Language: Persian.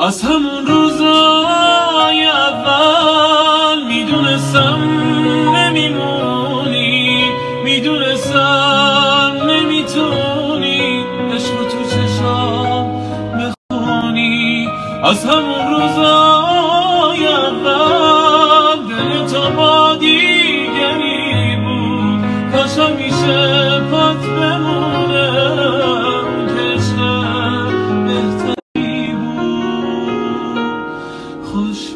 از همون روزای اول می‌دونستم نمیمونی می‌دونستم نمی‌تونی. عشق تو چشام بخونی. از همون روزای اول دل تو با دیگری بود. کاش همیشه خوش